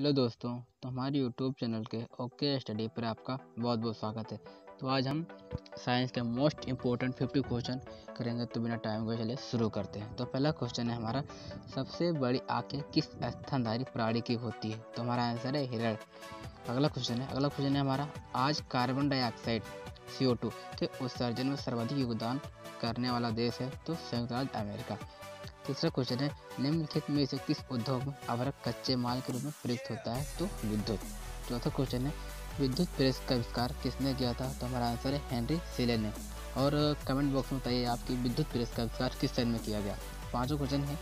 Hello दोस्तों तो हमारे यूट्यूब चैनल के ओके स्टडी पर आपका बहुत बहुत स्वागत है। तो आज हम साइंस के मोस्ट इम्पोर्टेंट फिफ्टी क्वेश्चन करेंगे तो बिना टाइम को चले शुरू करते हैं। तो पहला क्वेश्चन है हमारा, सबसे बड़ी आँखें किस स्तनधारी प्राणी की होती है? तो हमारा आंसर है हिरण अगला क्वेश्चन है, अगला क्वेश्चन है हमारा, आज कार्बन डाइऑक्साइड सी के उत्सर्जन में सर्वाधिक योगदान करने वाला देश है तो संयुक्त राज्य अमेरिका। तीसरा क्वेश्चन है, निम्नलिखित में से किस उद्योग में अवरक कच्चे माल के रूप में प्रयुक्त होता है? तो विद्युत। चौथा क्वेश्चन है, विद्युत प्रेस का आविष्कार किसने किया था? तो हमारा आंसर है हेनरी सिले ने। और कमेंट बॉक्स में बताइए आपकी विद्युत प्रेस का आविष्कार किस सन में किया गया? पाँचवा क्वेश्चन है,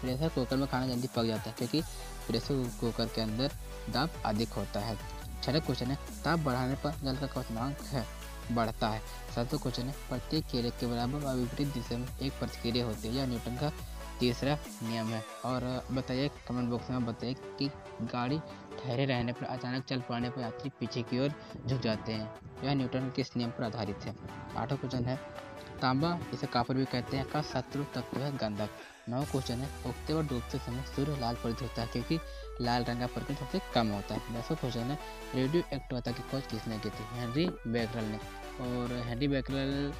प्रेशर कुकर में खाना जल्दी पक जाता है, क्योंकि प्रेशर कुकर के अंदर दाब अधिक होता है। छठा क्वेश्चन है ताप बढ़ाने पर जल का क्वथनांक है। बढ़ता है। सातवां क्वेश्चन है, प्रत्येक क्रिया के बराबर व विपरीत दिशा में एक प्रतिक्रिया होती है यह न्यूटन का तीसरा नियम है। और बताइए कमेंट बॉक्स में बताइए कि गाड़ी ठहरे रहने पर अचानक चल पड़ने पर यात्री पीछे की ओर झुक जाते हैं। यह न्यूटन किस नियम पर आधारित है? आठवां क्वेश्चन है, तांबा इसे कापर भी कहते हैं, का शत्रु तत्व है गंधक। नौ क्वेश्चन है, उगते व डूबते समय सूर्य लाल प्रतीत होता है, क्योंकि लाल रंग का प्रकट सबसे कम होता है। दसवा क्वेश्चन है रेडियो एक्टिवता की खोज किसने की थी? हेनरी बेकरल ने। और हेनरी बेकरल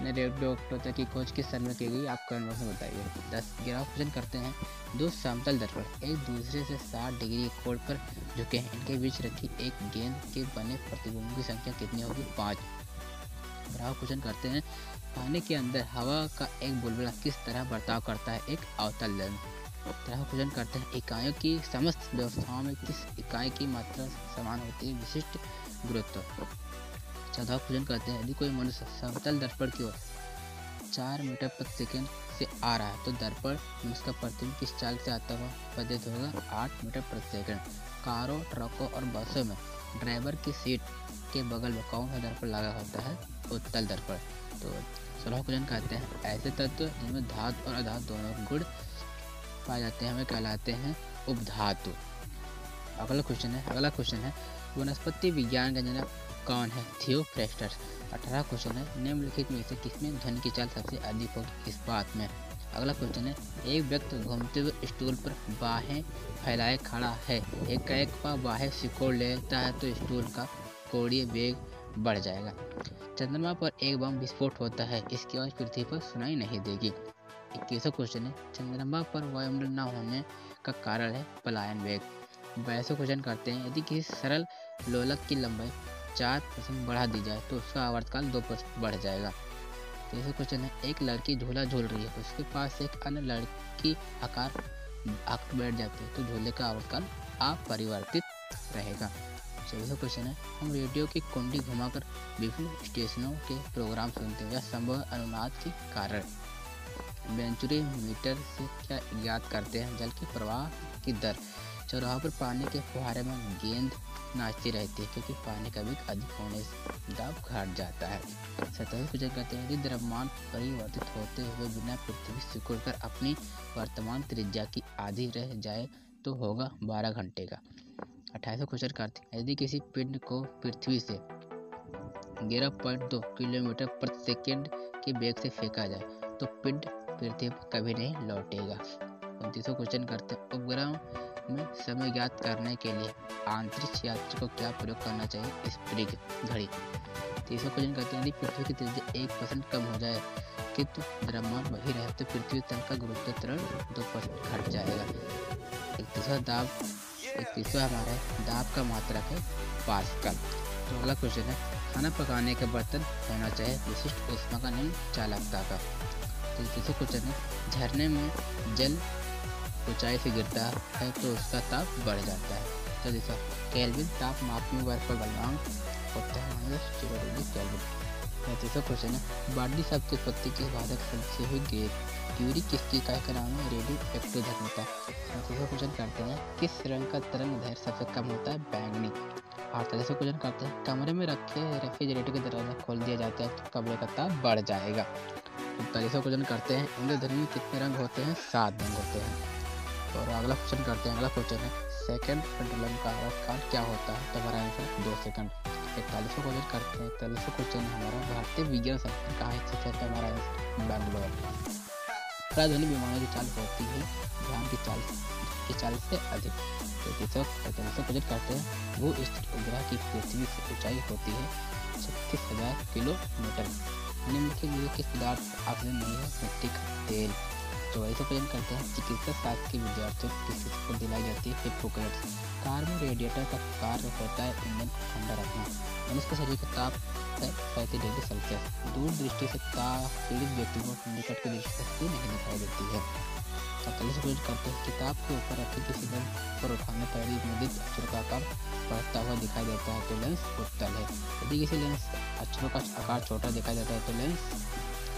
ने रेडियो एक्टिवता की खोज किस सन में की गई आप कमेंट बॉक्स में बताइए। दस ग्यारह क्वेश्चन करते हैं। दो समतल दर्पण, एक दूसरे से साठ डिग्री कोण पर झुके हैं। इनके बीच रखी एक गेंद के बने प्रतिबिंब की संख्या कितनी होगी? पाँच। ग्राहक क्वेश्चन करते हैं। पानी के अंदर हवा का एक बुलबुला किस तरह बर्ताव करता है? एक अवतल लेंस। तरह पूजन करते हैं। इकाइयों की समस्त व्यवस्थाओं में किस इकाई की मात्रा समान होती है? विशिष्ट गुरुत्व। चौदह पूजन करते हैं। यदि कोई मनुष्य समतल दर्पण की ओर चार मीटर प्रति सेकेंड से आ रहा है तो दर्पण उसका प्रतिबिंब किस चाल से आता हुआ प्रदर्शित होगा? आठ मीटर प्रति सेकेंड। कारों, ट्रकों और बसों में ड्राइवर की सीट के बगल में कौन सा दर्पण लगा होता है? उत्तल दर्पण। तो सोलह क्वेश्चन कहते हैं। ऐसे तत्व जिनमें धातु और अधातु दोनों गुण पाए जाते हैं, हमें कहलाते हैं उपधातु। अगला क्वेश्चन है, अगला क्वेश्चन है। वनस्पति विज्ञान का जनक कौन है? थियोफ्रेस्टस अठारह क्वेश्चन है। निम्नलिखित में से किसमें ध्वनि की चाल सबसे अधिक होगी इस बात में? अगला क्वेश्चन है। एक व्यक्ति घूमते हुए स्टूल पर बाहें फैलाए खड़ा है। एक का एक पाव बाहें सिकोड़ लेता है तो स्टूल का कोड़ीय वेग बढ़ जाएगा। चंद्रमा पर एक बम विस्फोट होता है। इसकी आवाज़ पृथ्वी पर सुनाई नहीं देगी। इक्कीसवा क्वेश्चन है। चंद्रमा पर वायुमंडल न होने का कारण है पलायन वेग। बाईसवा क्वेश्चन करते हैं। यदि किसी सरल लोलक की लंबाई चार परसेंट बढ़ा दी जाए तो उसका आवर्तकाल दो परसेंट बढ़ जाएगा। तीसरा क्वेश्चन है, एक लड़की झूला झूल रही है, उसके पास एक अन्य लड़की आकार आकर बैठ जाती है तो झूले का आवर्तकाल अपरिवर्तित रहेगा। चौथा क्वेश्चन है, हम रेडियो की कुंडी घुमाकर विभिन्न स्टेशनों के प्रोग्राम सुनते हैं यह संभव अनुनाद के कारण। वेंचुरी मीटर से क्या ज्ञात करते हैं? जल के प्रवाह की दर। चौराहा पर पानी के फुहारे में गेंद नाचती रहती है, क्योंकि पानी का वेग अधिक होने से दाब घट जाता है। सतह हैं यदि द्रव्यमान परिवर्तित होते हुए बिना पृथ्वी सिकुड़ कर अपनी वर्तमान त्रिज्या की आधी रह जाए तो होगा बारह घंटे का। अट्ठाईस क्वेश्चन करते यदि किसी पिंड को पृथ्वी से ग्यारह पॉइंट दो किलोमीटर प्रति सेकेंड के वेग से फेंका जाए तो पिंड पृथ्वी पर कभी नहीं लौटेगा। उनतीसों क्वेश्चन करते उपग्रह में समय ज्ञात करने के लिए आंतरिक यात्री को क्या प्रयोग करना चाहिए? स्प्रिग घड़ी। तीसरा क्वेश्चन करते हैं यदि पृथ्वी की त्रिज्या एक परसेंट कम हो जाए, किंतु द्रव्यमान वही रहे तो पृथ्वी तल का गुरुत्व त्वरण दो परसेंट घट जाएगा। इकतीसवा दाब इकतीसवा हमारा दाब का मात्रक है पास्कल। तो अगला क्वेश्चन है, खाना पकाने का बर्तन होना चाहिए, विशिष्ट उष्मा का निम्न चालकता का। तो तीसरा क्वेश्चन है, झरने में जल ऊंचाई से गिरता है तो उसका ताप बढ़ जाता है। तो देखो कैलविन ताप मापने वर्ग पर बलवान होता है माइनस ज़ीरो डिग्री कैलविन पैंतीसवा क्वेश्चन है बाडी शब्द की उत्पत्ति के शब्द से हुई गेट ट्यूरी किसकी इकाई का नाम है? रेडियो एक्टिव धर्मता पैंतीसवा क्वेश्चन करते हैं, किस रंग का तरंग धैर्य सबसे कम होता है? बैंगनी। अड़तालीसवा क्वेश्चन करते हैं, कमरे में रखे रेफ्रिजरेटर का दरवाज़ा खोल दिया जाता है तो कमरे का ताप बढ़ जाएगा। उनतालीसवा क्वेश्चन करते हैं, इंद्रधनुष में कितने रंग होते हैं? सात रंग होते हैं। और अगला क्वेश्चन करते हैं, अगला क्वेश्चन है सेकंड पेंडुलम का आवर्तकाल क्या होता है? तो हमारा आंसर दो सेकंड इकतालीसवा क्वेश्चन करते हैं, इकतालीसवा क्वेश्चन हमारा भारतीय विज्ञान संस्थान कहाँ स्थित है तो हमारा आंसर बैंगलोर। प्राध्वनि विमानों की चाल होती है, ध्यान की चाल की चाल से अधिक। तैतीस सौ पैंतालीस प्रोजेक्ट करते हैं वो इस उपग्रह की पृथ्वी से ऊंचाई होती है छत्तीस हज़ार किलोमीटर। लिए किस पदार्थ ऑक्सीजन नहीं है? मिट्टी का तेल। चौवालीस सौ प्रेजेंट करते हैं चिकित्सा शास्त्र के विद्यार्थियों को किस को दिलाई जाती है हिपोक्रेट्स कार में रेडिएटर का कार्य होता है इंजन ठंडा रखना। मनुष्य के शरीर का ताप है पैंतीस डिग्री सेल्सियस दूर दृष्टि से पीड़ित व्यक्ति को निकट की दृष्टि से नहीं दिखाई देती है। सैंतालीस पेज करते हैं किताब के ऊपर रखे किसी लेंस पर उठाने पर मुदित अक्षर का आकार बढ़ता हुआ दिखाई देता है तो लेंस उत्तल है। यदि किसी लेंस अक्षरों का आकार छोटा दिखाई देता है तो लेंस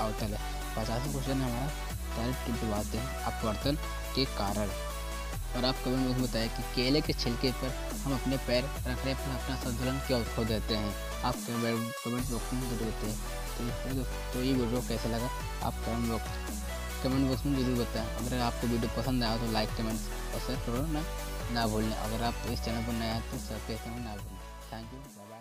अवतल है। पचासवें क्वेश्चन हमारा डायरेक्ट टिप आते हैं अपवर्तन के कारण। और आप कमेंट बॉक्स में बताएँ कि केले के छिलके पर हम अपने पैर रखने पर अपना संतुलन क्यों खो देते हैं? आप कमेंट बॉक्स में ज़रूर हैं तो, तो ये वीडियो कैसा लगा? आप कमेंट बॉक्स कमेंट बॉक्स में ज़रूर बताएँ। अगर आपको वीडियो पसंद आया तो लाइक कमेंट और शेयर करो ना ना भूलें। अगर आप इस चैनल पर नए तो सब्सक्राइब करना ना भूलें। Thank you